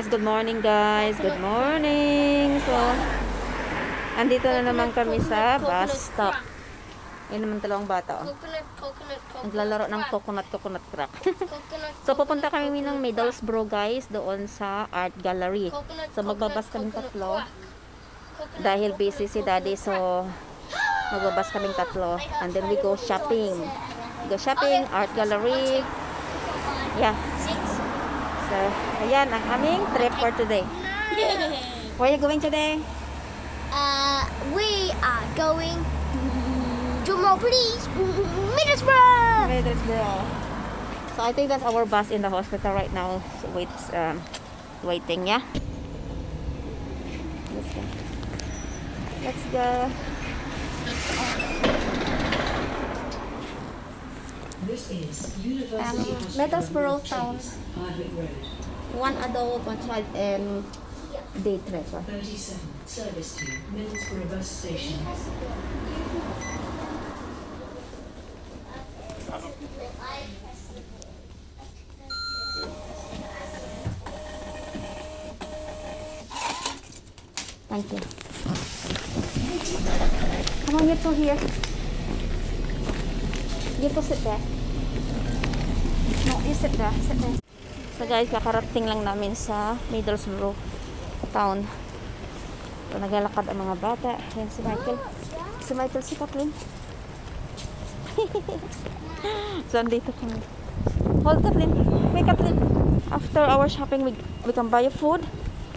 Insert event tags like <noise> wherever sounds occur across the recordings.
Guys, good morning guys. Good morning. So, andito na naman kami sa bus stop. Yun naman dalawang bata. Oh. Naglalaro ng coconut coconut crack. <laughs> So, pupunta kami ng Middlesbrough guys doon sa art gallery. So, magbabas kami tatlo. Dahil busy si daddy, so magbabas kaming tatlo. And then we go shopping. Go shopping, art gallery. Yeah. So, ayan ang aming trip for today. <laughs> Where are you going today? Uh, we are going. Drum roll, please. Middlesbrough. Middlesbrough. So I think that's our bus in the hospital right now. So wait, um, waiting, yeah. Let's go. Let's go. This is University Um, Middlesbrough town. Chase, Hardwick Road. One adult, one child, and day trip. 37. Service to Middlesbrough Bus Station. Thank you. Come on, you two here. You two sit there. You sit there. Sit there. So guys, kakarating lang namin sa Middlesbrough town. So, naglalakad ang mga bata. Ayan si Michael. Si Michael, si Kathleen. <laughs> so, andito kami. Hold Kathleen. Wait, Kathleen. After our shopping, we, we can buy food.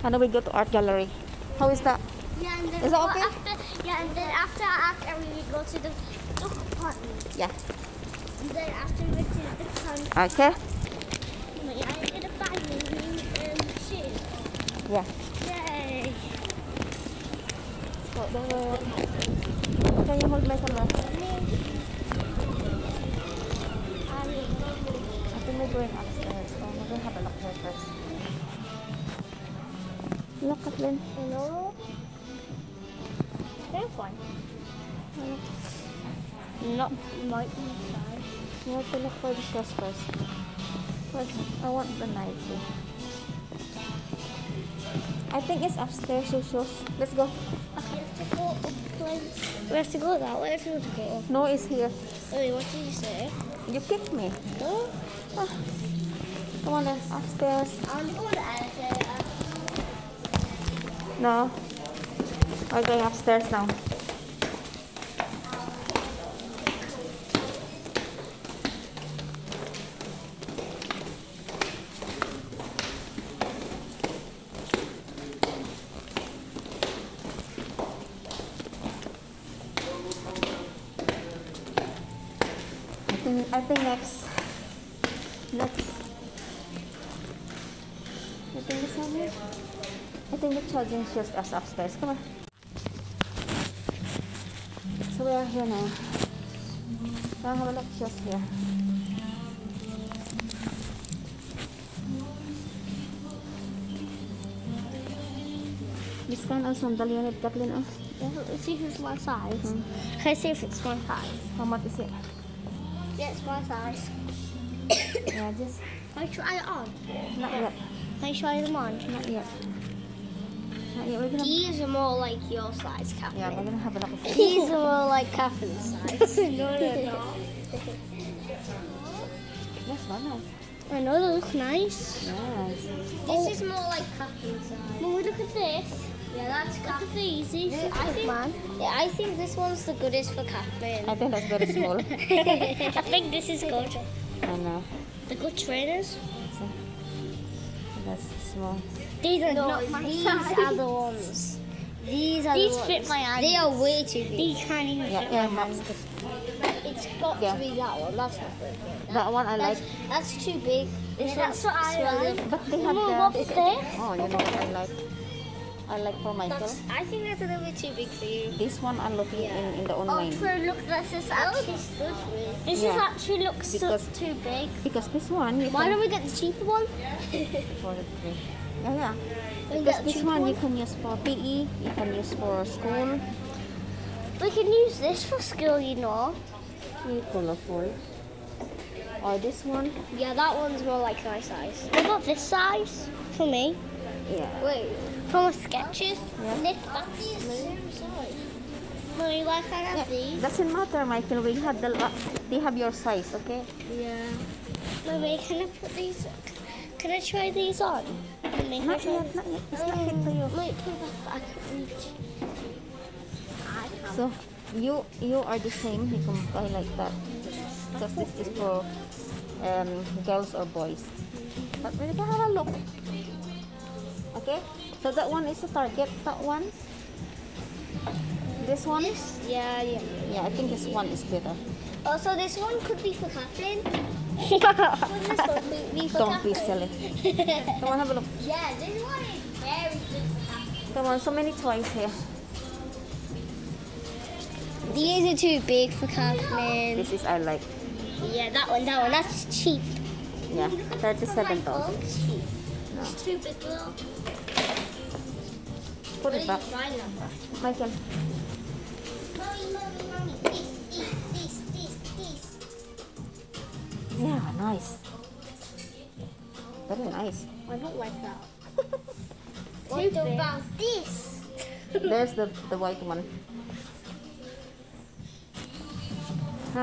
And then we go to art gallery. How is that? Yeah, and then Is that okay? After, yeah, and then after after we go to the book apartment. Yeah. Then after the country, Okay? I'm gonna buy me and shoes. Yeah. Yay! The... Can you hold my camera? I think we're going upstairs. So, we're going to have a look here first. Look, Kathleen. Hello. They're fun. No. Might be inside. You have to look for the shoes first. But I want the Nike. I think it's upstairs, your shoes. Let's go. Okay, we have to go up place. We have to go that way if we want to go. No, it's here. Wait, what did you say? You kicked me. Oh, Ah. Come on then, upstairs. I want to go to the elevator. No. We're going upstairs now. Think I think next next I think it's on here. I think the charging shows us upstairs. Come on. So we are here now. Now have a look just here. This kind of sandal unit, Kathleen. Oh. Let's see it's my size. Hmm. Can I see if it's my size? How much is it? It's my size. <coughs> Yeah, just Can I try it on? not yet. Can I try them on? Not yet. Not yet. We're gonna. These are more like your size, Catherine. Yeah, we're gonna have a look. at it. These are more like Catherine's size. <laughs> no, they're not. That's one nice. I know they look nice. Nice. This is more like Catherine's size. Well, look at this. Yeah, that's Look at these. These Yeah, I think, man. yeah, I think this one's the goodest for Catherine. I think that's very small. <laughs> <laughs> I think this is good. I know. The good trainers. That's small. These are No, not my these size. are the ones. These are These the fit ones. my ankles. They are way too big. These can't even Yeah, fit yeah, my that's hands. It's got Yeah. to be that one. That's not very big. That one I like. That's, that's too big. This Yeah, that's what I smaller. like. But they have Mama, the. what's this? Oh, you know what I like? I like for Michael. That's, I think that's a little bit too big for you. This one I'm looking in, in the Oh, online. true. Look, this is actually good for me. this is actually looks so- Because- too big. Because this one you Why can don't we get the cheaper one? for the free. Yeah, yeah. We Because this cheaper one you can use for PE, you can use for school. We can use this for school, you know. Really colorful. Or this one? Yeah, that one's more like my size. What about this size for me? Yeah. Wait, from Skechers. Yeah. Nick, that's the same size. Can't I these? Doesn't matter, Michael. We had the they have your size, okay? Yeah. Mommy, can I put these? Can I try these on? Mommy, can I Not yet, not yet. It's not fit to you. Wait, put that back. I can reach. So you you are the same. You can buy like that. Because this is for um, girls or boys. But we can have a look. Okay. So that one is the target. That one. This one. Is? Yeah, yeah. Yeah, I think this one is better. Oh, also, this one could be for Catherine. <laughs> Could this one be for Don't be silly. Come on, have a look. <laughs> Yeah, this one is very good for. Come on, so many toys here. These are too big for Catherine. This is I like. Yeah, that one, that one. That's cheap. Yeah, thirty-seven dollars. It's cheap. No, It's too big, girl. put it back, Fine number. Mommy, mommy, mommy. This, this, this, this, this. Yeah, nice. Very nice. I don't like that. <laughs> what about this? There's the the white one. All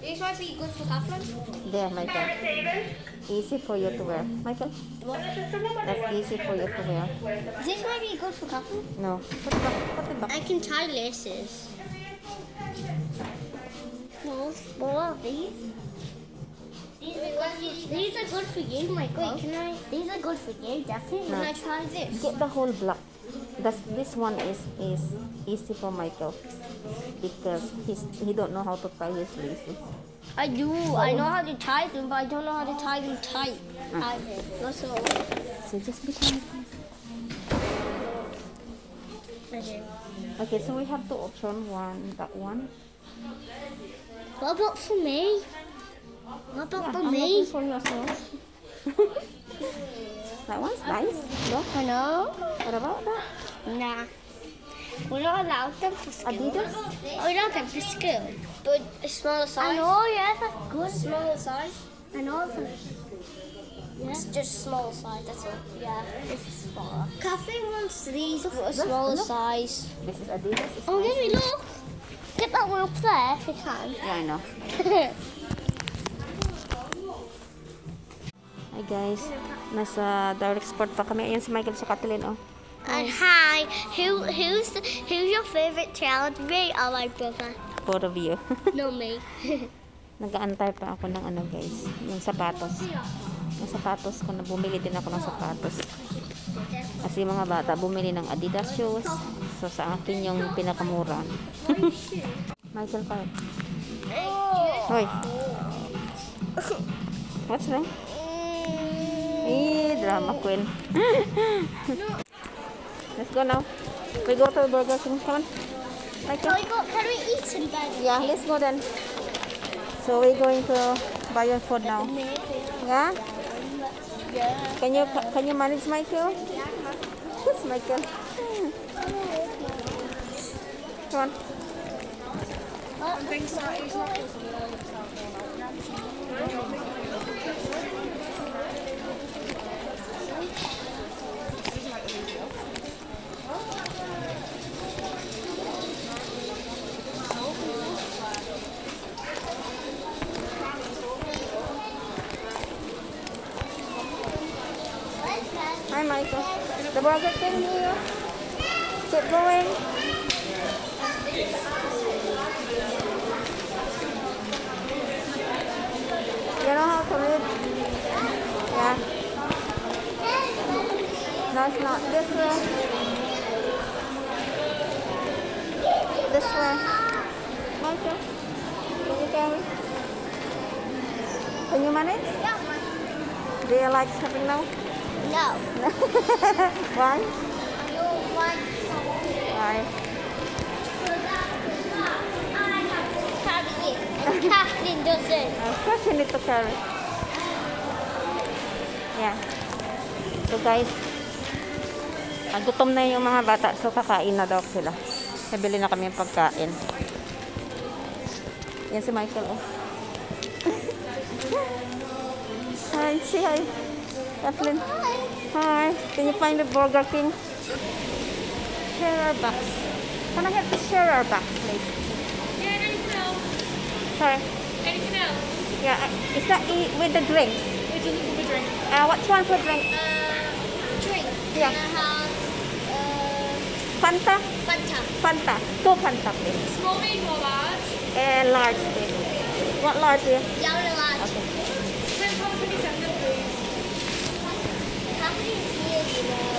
These might be good for Catherine. There, Michael. Easy for you to wear. Michael, that's easy for you to wear. This might be good for Catherine. No, put it back. Put it back. I can tie laces. No, what are these? These are good for, these are good for you, Michael. Wait, can I? These are good for you, definitely. Can No. I try this? Get the whole block. That's, this one is is easy for Michael because he's he don't know how to tie his laces. I do. I know how to tie them, but I don't know how to tie them tight. Ah. All. So just be quiet. Okay. Okay, so we have two options. One, that one. What about for me? What about Yeah, for I'm me? for you as well. that one's nice. Look, I know. what about that? Nah. We're not allowed them for school. Adidas? We're not them for school. But a smaller size. I know, yeah, that's good. Smaller size. I know. Yeah. It's just small size, that's all. Yeah, this is smaller. Catherine wants these, but a smaller look. size. This is Adidas. It's Oh, nice. let me look. Get that one up there if you can. Yeah, I know. <laughs> Hi guys, nasa direct sport pa kami. Ayan si Michael sa Kathleen, oh. And hi, who who's who's your favorite child? Me or my brother? Both of you. <laughs> No, me. Nag-aantay pa ako ng ano guys, yung sapatos. Yung sapatos ko na bumili din ako ng sapatos. Kasi mga bata bumili ng Adidas shoes. So sa akin yung pinakamura. <laughs> Michael Park. Hoy. What's wrong? Eh, drama queen. <laughs> Let's go now. We go to the Burger King. Come on. Can we go? Can we eat some burgers? Yeah, let's go then. So we're going to buy your food now. Yeah? Yeah. Can you can you manage Michael? Yes, Michael. Come on. Hi, Michael. The Burger King here. Keep going. You know how to read? Yeah. No, it's not. This way. This way. Michael, can you carry? Can you manage? Yeah. Do you like shopping now? No. Why? I don't like Why? carry it. And Kathleen doesn't. Of course you need to carry. Yeah. So guys, ah, na yung mga bata. So kakain na daw sila. Nabili na kami ng pagkain. Yan si Michael oh. <laughs> hi, say hi. Kathleen. Hi. Can you find the Burger King? Share our box. Can I have the share our box, please? Yeah, anything else? Sorry. Anything else? Yeah, uh, is that i- with the drinks? Which is a drink. Uh, which one for drink? Uh, drink. Yeah. And I have uh, Fanta? Fanta. Fanta. Two Fanta, please. Small, medium, or large? And large, please. What large, dear? Yellow large. Okay. Ten pound twenty-seven, please. Kathleen's here, you know.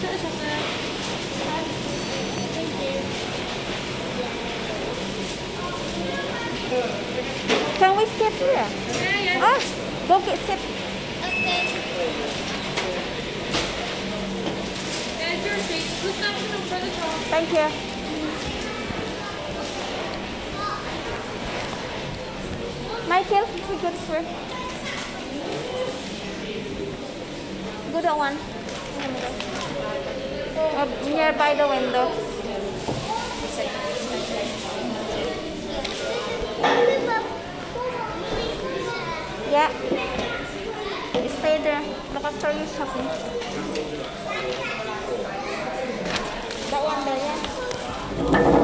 Set the chocolate. Thank you. Can we sit here? Yeah, yeah. Ah, go get sit. Okay. There's your receipt. Just snap it up for the top. Thank you. Michael, we good sir. Good one. In the middle. Uh, nearby the window. Yeah. Stay there. Look after your shopping. That one there.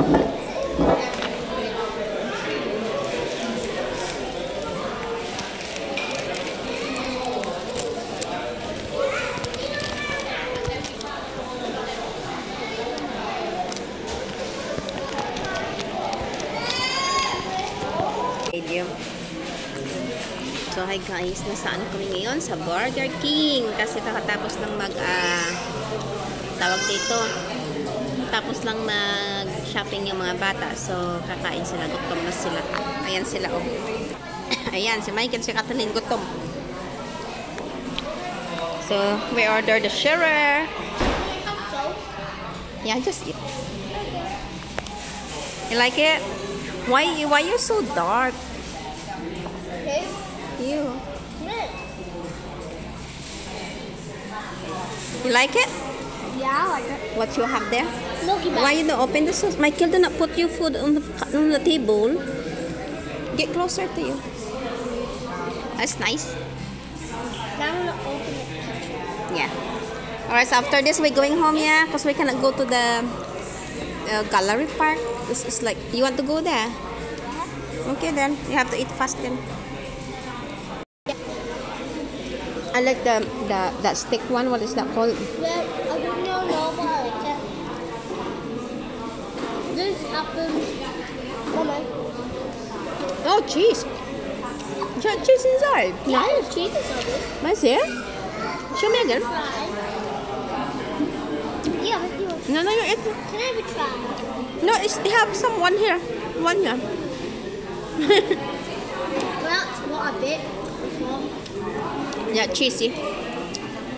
So, hi guys. Nasaan kami ngayon? Sa Burger King. Kasi kakatapos lang mag, ah, tawag dito. Tapos lang mag-shopping yung mga bata. So, kakain sila. Gutom na sila. Ayan sila, oh. <coughs> Ayan, si Michael, si Kathleen, gutom. So, we ordered the shirer. Yeah, just eat. You like it? Why, why you so dark? You. Good. You like it? Yeah, I like it. What you have there? Look Why you don't open the sauce? Michael, do not put your food on the on the table. Get closer to you. That's nice. Now I'm gonna open the kitchen. Yeah. Alright, so after this we're going home, yeah? Because we cannot go to the uh, gallery park. It's, it's like, you want to go there? Okay then, you have to eat fast then. I like the, the that stick one. What is that called? Well, I don't know, no, but I like it. This. Mama. Oh, cheese. Cheese inside. Yeah, there's cheese inside this. Where's it? Show me again. Yeah, but you. No, no, you eat. Can I have a try? No, it's, they have some one here. One here. <laughs> Well, that's what I bit. Yeah, cheesy.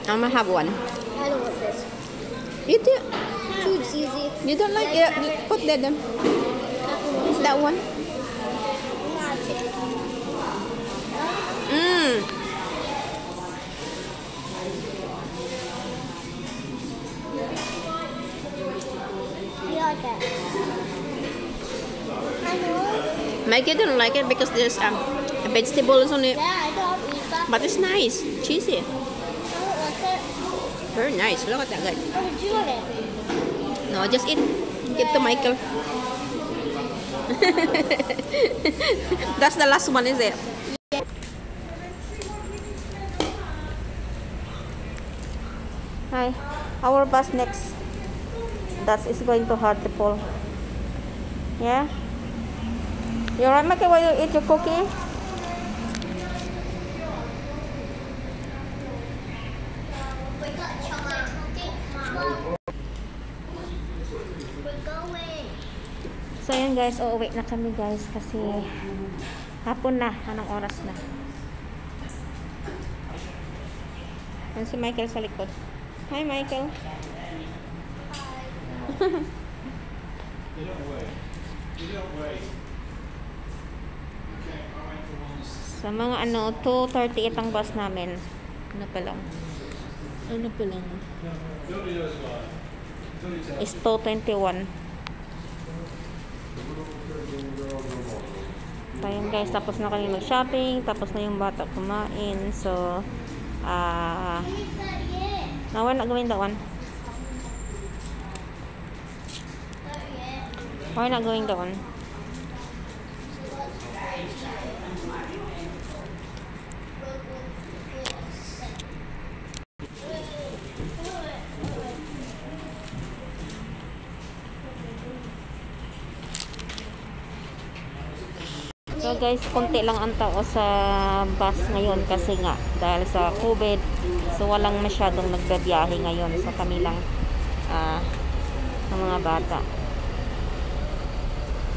I'm gonna have one. I don't want this. Eat it. Too cheesy. You don't like it? Put that then. That one. Mmm. You like it? I know. Mikey didn't like it because there's um, vegetables on it. Yeah, I don't eat that. But it's nice. Cheesy. Very nice. Look at that guy. No, just eat. Give to Michael. <laughs> That's the last one, is it? Hi. Our bus next. That is going to Hartlepool. Yeah? You alright, Michael, while you eat your cookie? Yun guys. Uuwi na kami guys kasi hapon na. Anong oras na? Yan si Michael sa likod. Hi, Michael. <laughs> Sa mga ano, 2.38 ang bus namin. Ano pa lang? Ano pa lang? Is 2.21. So, yun guys, tapos na kami mag-shopping, tapos na yung bata kumain. So, ah, now we're not going that one. We're not going that guys, konti lang ang tao sa bus ngayon kasi nga dahil sa COVID. So walang masyadong nagbabiyahe ngayon sa kanilang ah ng mga bata.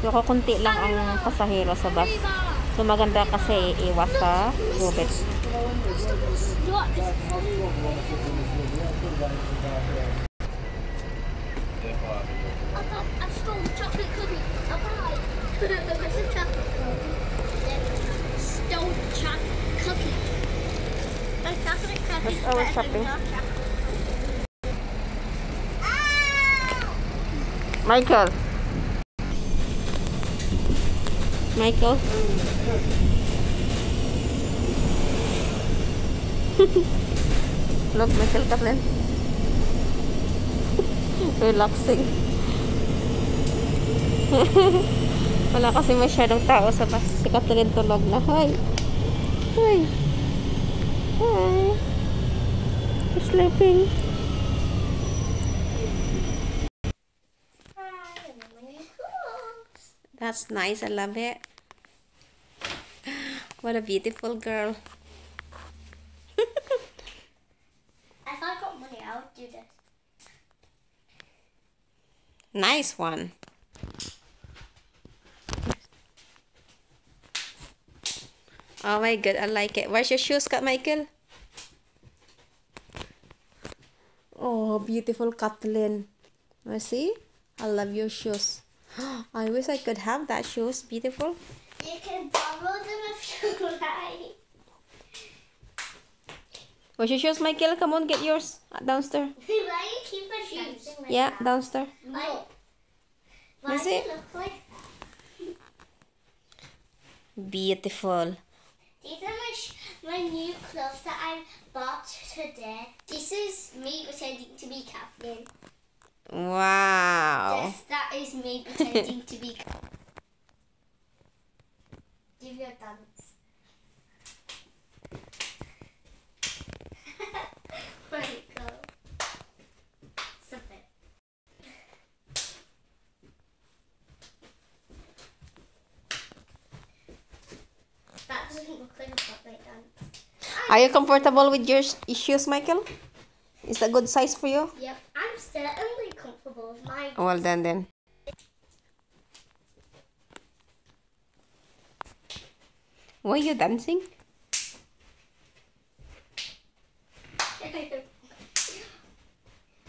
So kukunti lang ang pasahero sa bus. So maganda kasi iwas sa COVID. I got, <laughs> a chocolate cookie. A pie. What's a chocolate cookie? Stole chocolate cookie. A That's our shopping. Michael. Michael. <laughs> Look, Michael Kathleen. <laughs> Relaxing. <laughs> Wala kasi masyadong tao sa bus. Si Kathleen tulog na. Hi. Hi. Hi. Sleeping. That's nice. I love it. <gasps> What a beautiful girl. <laughs> If I got money, I would do this. Nice one. Oh my god, I like it. Where's your shoes, Kat Michael? Oh, beautiful Kathleen. I see. I love your shoes. <gasps> I wish I could have that shoes. Beautiful. You can borrow them if you like. Where's your shoes, Michael? Come on, get yours uh, downstairs. <laughs> Why you keep my shoes? Like Yeah, that? downstairs. Why? Why you it? look like Beautiful. These are my, sh- my new clothes that I bought today. This is me pretending to be Kathleen. Wow. Yes, that is me pretending to be Give your dance. <laughs> Where it go? It. That doesn't look like a Fortnite dance. Are you comfortable with your shoes, Michael? Is that good size for you? Yep, I'm certainly comfortable with my Well done then. Were you dancing? <laughs>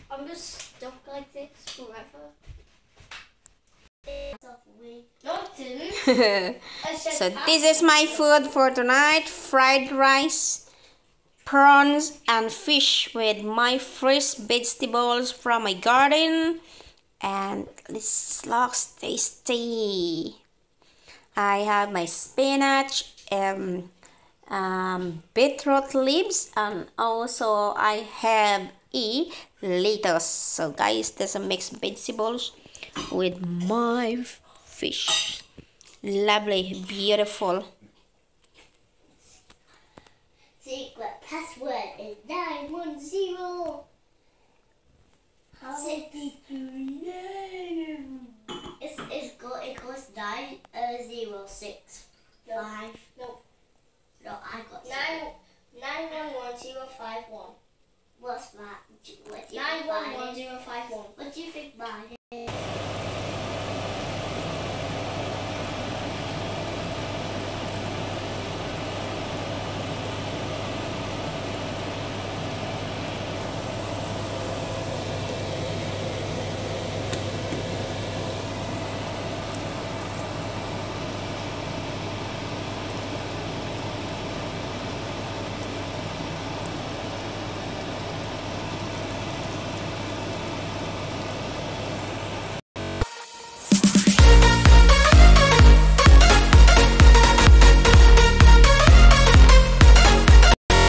I'm just stuck like this forever. <laughs> So this is my food for tonight. Fried rice, prawns and fish with my fresh vegetables from my garden. And this looks tasty. I have my spinach, um, um, beetroot leaves, and also I have a lettuce. So guys, there's a mixed vegetables with my fish. Lovely, beautiful. Secret password is 910. How did you know? It's, it's go, it goes 9 uh, 0 6 5. No. No, I got 9 911051. What's that? What do you think mine 911051. What do you think mine?